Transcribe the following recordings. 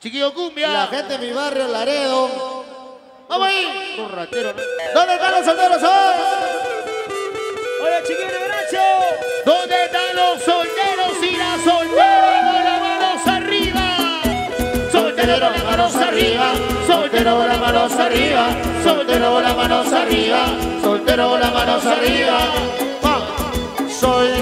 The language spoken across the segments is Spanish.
Chiquillo Cumbia. La gente de mi barrio, Laredo. Vamos ahí. ¿no? ¿Dónde están los solteros hoy? Hola, chiquillo Nacho. ¿Dónde están los solteros y las solteras con las manos arriba? Soltero con las manos arriba, soltero con las manos arriba, soltero con las manos arriba, soltero con las manos arriba. Va. Soy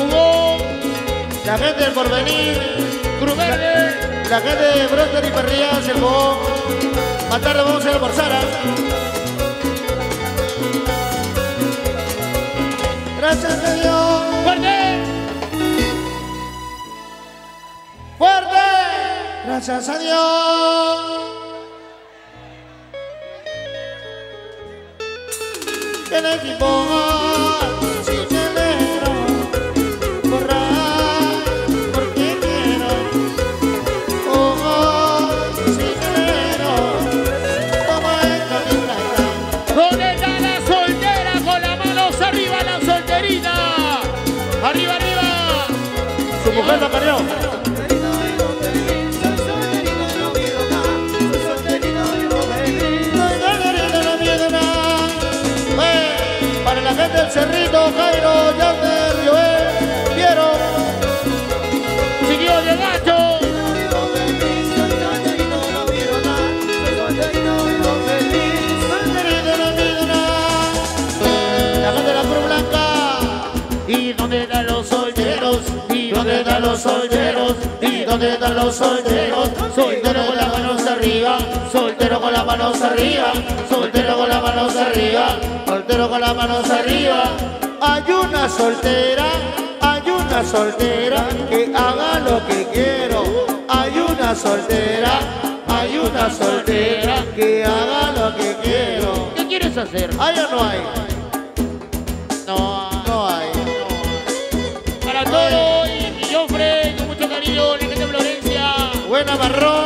jugón. La gente del porvenir, Cruz la gente de Broster y Perrías, el Bogón. Más tarde vamos a ir a. ¿ah? Gracias a Dios. ¡Fuerte! ¡Fuerte! Gracias a Dios. El equipo Cerrito, Jairo, Yander, Joel, Piero, Chiquillo de gacho. la gente la Blanca, ¿Y dónde están los solteros? ¿Y ¿dónde están los solteros? ¿Y dónde están los solteros? Soltero con las manos arriba, soltero con las manos arriba, soltero con las manos arriba, Soltero con las manos arriba. Hay una soltera, hay una soltera que haga lo que quiero. Hay una soltera, hay una soltera que haga lo que quiero. ¿Qué quieres hacer? ¿Hay o no hay? No, No hay. para todo y y Jofre, con mucho cariño, de Florencia, Buena marrón,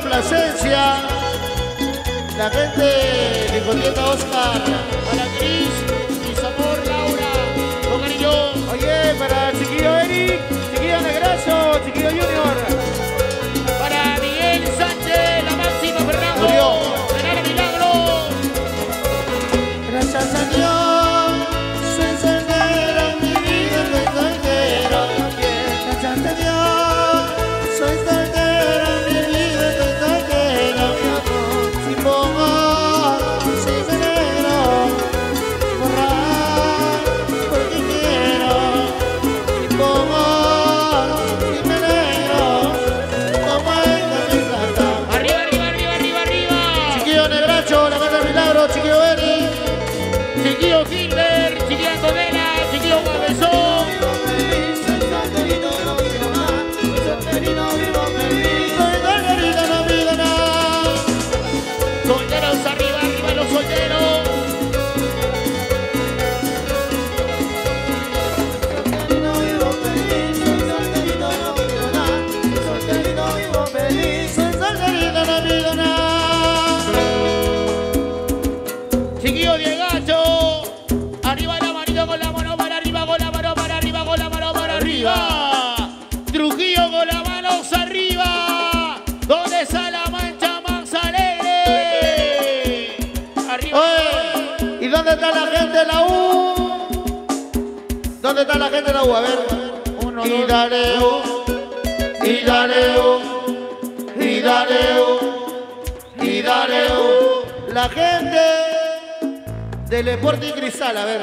Plasencia. La gente de Oscar. para Cris, Chiquillo Diegacho, arriba la manito con la mano para arriba, con la mano para arriba, con la mano para arriba. Trujillo con las manos arriba. ¿Dónde está la mancha más alegre? Arriba. Oye, ¿y dónde está la gente de la U? ¿Dónde está la gente de la U? A ver. Uno, Y dale y dale y dale U, y dale U. La gente del Sporting Cristal, a ver.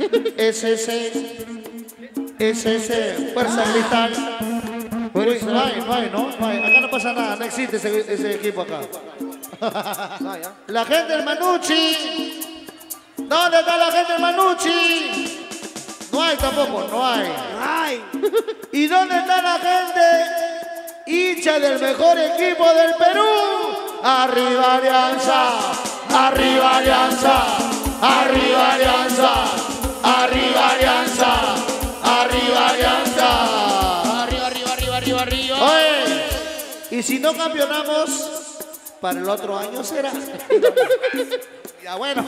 SS, SS, Fuerza Cristal. Uy, no hay, no hay, no, no hay. Acá no pasa nada, no existe ese, ese equipo acá. La gente del Manucci. ¿Dónde está la gente del Manucci? No hay tampoco, no hay. Ay, ¿Y dónde está la gente hincha del mejor equipo del Perú. Arriba Alianza, arriba Alianza, arriba Alianza, arriba Alianza, arriba Alianza. Arriba, arriba, arriba, arriba, arriba. Oye, y si no campeonamos, para el otro año será. ya bueno.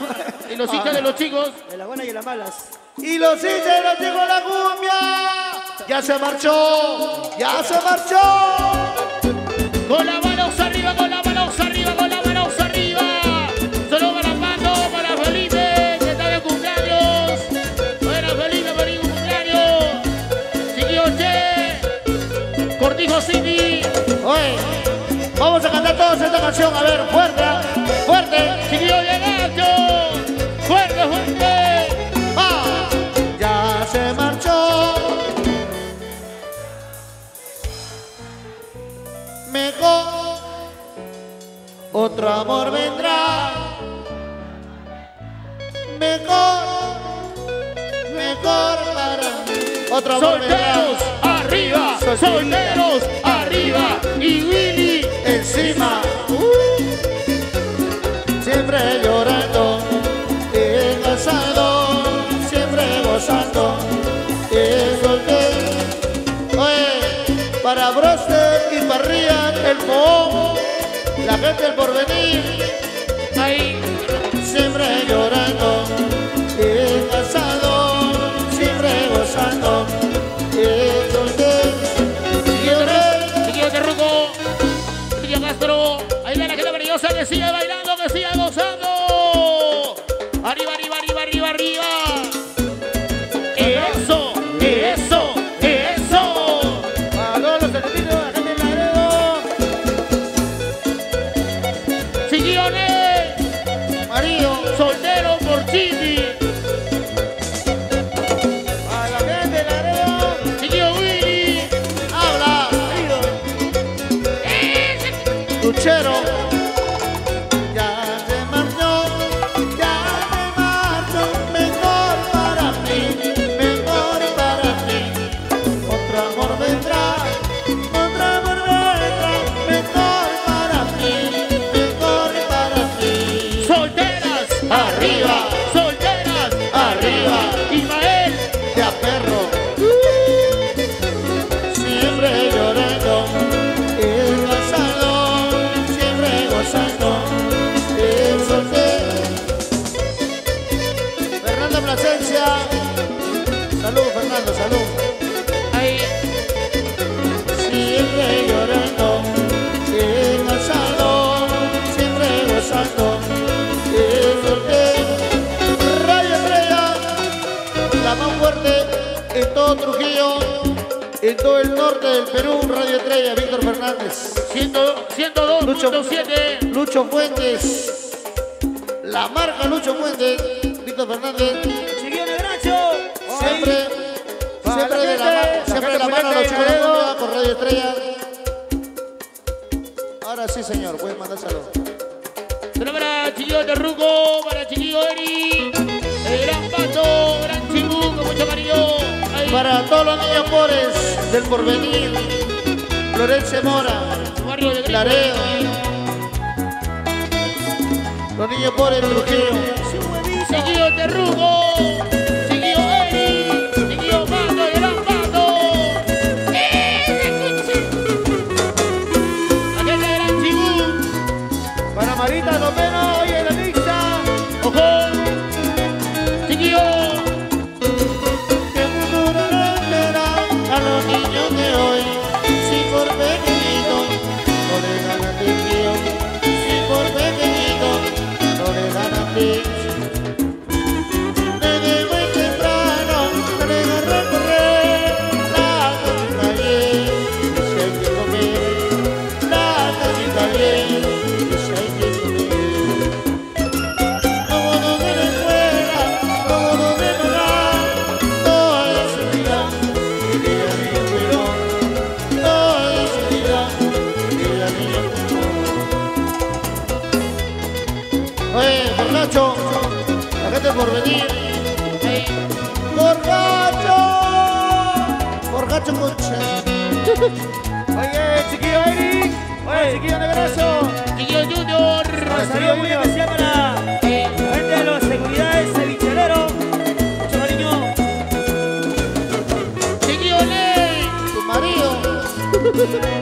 Y los hinchas de los chicos. De las buenas y las malas. Y los hinchas de los chicos la cumbia. Ya se marchó. Ya se marchó. Con las manos arriba, con las manos arriba, con las manos arriba. Solo para Pando, para Felipe, que está de cumpleaños. Para Felipe, feliz cumpleaños. Che. Cortijo City. Oye, vamos a cantar todos esta canción. A ver, fuerte. Otro amor vendrá. Mejor, mejor para mí. Otro amor Solteros vendrá. arriba, Soltera. solteros arriba. Y Willy encima. Siempre llorando, gente del porvenir, ahí. siempre llorando, y gozando, siempre gozando, y soltero. Siempre Chiquillo de Ruco. Chiquillo Castro. Ahí viene la gente maravillosa que sigue bailando, Plasencia, salud Fernando, salud. Ahí. Siempre llorando, y gozando, siempre gozando, soltero. Radio Estrella, la más fuerte en todo Trujillo, en todo el norte del Perú, Radio Estrella, Víctor Fernández. 102.7. Lucho Fuentes, la marca Lucho Fuentes, Fernández, Chiquillo Negracho. siempre, siempre de la, gente, ma- siempre de la mano los chicos de. Cumbia por Radio Estrella. Ahora sí, señor, pueden mandar saludos. Saludos para Chiquillo de Ruco, para Chiquillo Eri, el gran Pato, gran Chibú, con mucho cariño. Ahí, Para todos los niños pobres del porvenir, Florencia Mora, barrio de. Laredo, los niños pobres de Trujillo. Chiquillo Oye, borracho, la gente por venir. ahí. ¡Borracho! ¡Borracho concha! Oye, chiquillo Eric. Oye, chiquillo Negracho. Chiquillo Junior. Un saludo muy especial para la gente de los seguridades cevicheleros. Mucho cariño. Chiquillo Ley. Tu marido.